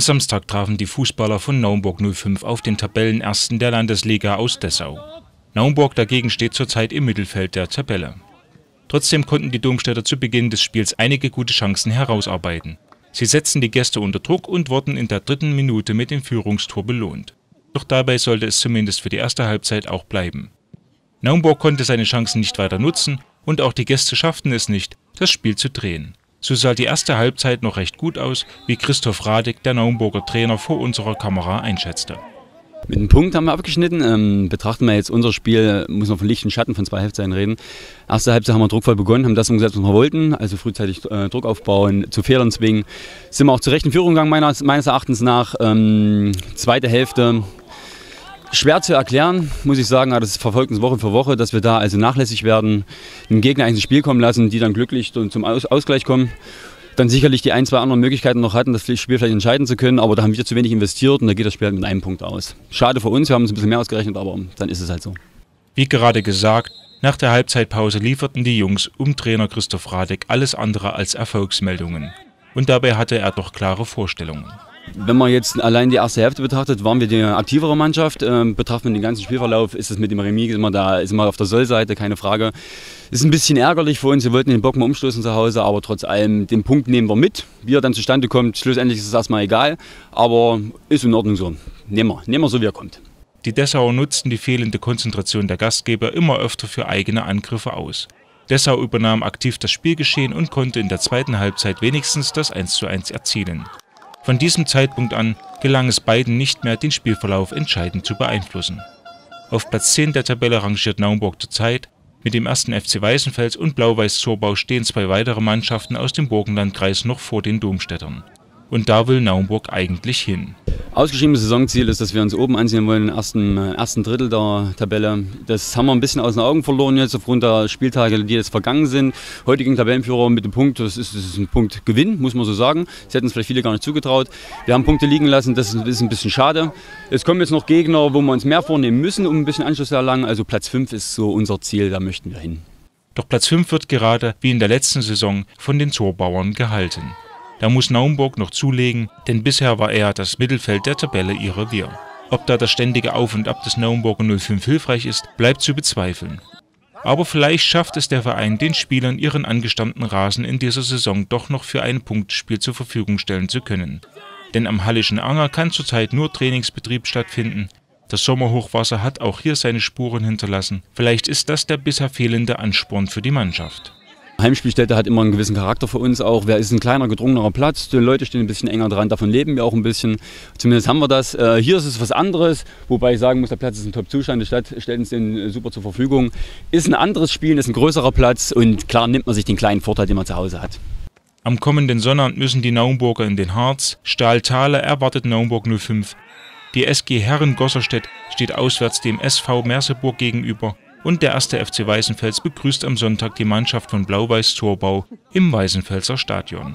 Am Samstag trafen die Fußballer von Naumburg 05 auf den Tabellenersten der Landesliga aus Dessau. Naumburg dagegen steht zurzeit im Mittelfeld der Tabelle. Trotzdem konnten die Domstädter zu Beginn des Spiels einige gute Chancen herausarbeiten. Sie setzten die Gäste unter Druck und wurden in der dritten Minute mit dem Führungstor belohnt. Doch dabei sollte es zumindest für die erste Halbzeit auch bleiben. Naumburg konnte seine Chancen nicht weiter nutzen und auch die Gäste schafften es nicht, das Spiel zu drehen. So sah die erste Halbzeit noch recht gut aus, wie Christoph Radig, der Naumburger Trainer, vor unserer Kamera einschätzte. Mit einem Punkt haben wir abgeschnitten. Ähm, betrachten wir jetzt unser Spiel, muss man von Licht und Schatten von zwei Halbzeiten reden. Erste Halbzeit haben wir druckvoll begonnen, haben das umgesetzt, was wir wollten, also frühzeitig äh, Druck aufbauen, zu Fehlern zwingen. Sind wir auch zur rechten Führung gegangen, meines, meines Erachtens nach. Ähm, zweite Hälfte schwer zu erklären, muss ich sagen, das verfolgt uns Woche für Woche, dass wir da also nachlässig werden, den Gegner ins Spiel kommen lassen, die dann glücklich zum Ausgleich kommen. Dann sicherlich die ein, zwei anderen Möglichkeiten noch hatten, das Spiel vielleicht entscheiden zu können, aber da haben wir zu wenig investiert und da geht das Spiel halt mit einem Punkt aus. Schade für uns, wir haben uns ein bisschen mehr ausgerechnet, aber dann ist es halt so. Wie gerade gesagt, nach der Halbzeitpause lieferten die Jungs um Trainer Christoph Radek alles andere als Erfolgsmeldungen. Und dabei hatte er doch klare Vorstellungen. Wenn man jetzt allein die erste Hälfte betrachtet, waren wir die aktivere Mannschaft. Ähm, betrachtet man den ganzen Spielverlauf, ist es mit dem Remis immer da, ist immer auf der Sollseite, keine Frage. Ist ein bisschen ärgerlich für uns, wir wollten den Bock mal umstoßen zu Hause, aber trotz allem, den Punkt nehmen wir mit. Wie er dann zustande kommt, schlussendlich ist es erstmal egal, aber ist in Ordnung so. Nehmen wir, nehmen wir so, wie er kommt. Die Dessauer nutzten die fehlende Konzentration der Gastgeber immer öfter für eigene Angriffe aus. Dessau übernahm aktiv das Spielgeschehen und konnte in der zweiten Halbzeit wenigstens das 1:1 erzielen. Von diesem Zeitpunkt an gelang es beiden nicht mehr, den Spielverlauf entscheidend zu beeinflussen. Auf Platz 10 der Tabelle rangiert Naumburg zurzeit. Mit dem ersten FC Weißenfels und Blau-Weiß-Zorbau stehen zwei weitere Mannschaften aus dem Burgenlandkreis noch vor den Domstädtern. Und da will Naumburg eigentlich hin. Ausgeschriebenes Saisonziel ist, dass wir uns oben ansehen wollen, im ersten, äh, ersten Drittel der Tabelle. Das haben wir ein bisschen aus den Augen verloren jetzt aufgrund der Spieltage, die jetzt vergangen sind. Heute gegen Tabellenführer mit dem Punkt, das ist, das ist ein Punkt Gewinn, muss man so sagen. Sie hätten es vielleicht viele gar nicht zugetraut. Wir haben Punkte liegen lassen, das ist ein bisschen schade. Es kommen jetzt noch Gegner, wo wir uns mehr vornehmen müssen, um ein bisschen Anschluss zu erlangen. Also Platz 5 ist so unser Ziel, da möchten wir hin. Doch Platz 5 wird gerade, wie in der letzten Saison, von den Zorbauern gehalten. Da muss Naumburg noch zulegen, denn bisher war er das Mittelfeld der Tabelle ihr Revier. Ob da das ständige Auf und Ab des Naumburger 05 hilfreich ist, bleibt zu bezweifeln. Aber vielleicht schafft es der Verein, den Spielern ihren angestammten Rasen in dieser Saison doch noch für ein Punktspiel zur Verfügung stellen zu können. Denn am Hallischen Anger kann zurzeit nur Trainingsbetrieb stattfinden. Das Sommerhochwasser hat auch hier seine Spuren hinterlassen. Vielleicht ist das der bisher fehlende Ansporn für die Mannschaft. Heimspielstätte hat immer einen gewissen Charakter für uns auch. Wer ist ein kleiner, gedrungener Platz? Die Leute stehen ein bisschen enger dran, davon leben wir auch ein bisschen. Zumindest haben wir das. Äh, hier ist es was anderes, wobei ich sagen muss, der Platz ist ein Top-Zustand. Die Stadt stellt uns den äh, super zur Verfügung. Ist ein anderes Spiel, ist ein größerer Platz und klar nimmt man sich den kleinen Vorteil, den man zu Hause hat. Am kommenden Sonnabend müssen die Naumburger in den Harz. Stahltale erwartet Naumburg 05. Die SG Herren Gosserstedt steht auswärts dem SV Merseburg gegenüber und der erste FC Weißenfels begrüßt am Sonntag die Mannschaft von Blau-Weiß Zorbau im Weißenfelser Stadion